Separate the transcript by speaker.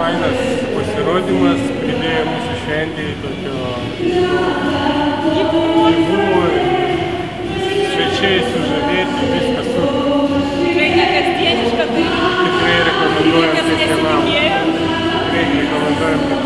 Speaker 1: fainas pasirodymas, pridėjo mūsų šventėje tokio gyvumo ir svečiai sužavėti viskas su. Tikrai nekasdieniška tai. Tikrai rekomenduojam kiekvienam. Tikrai rekomenduojam kiekvienam.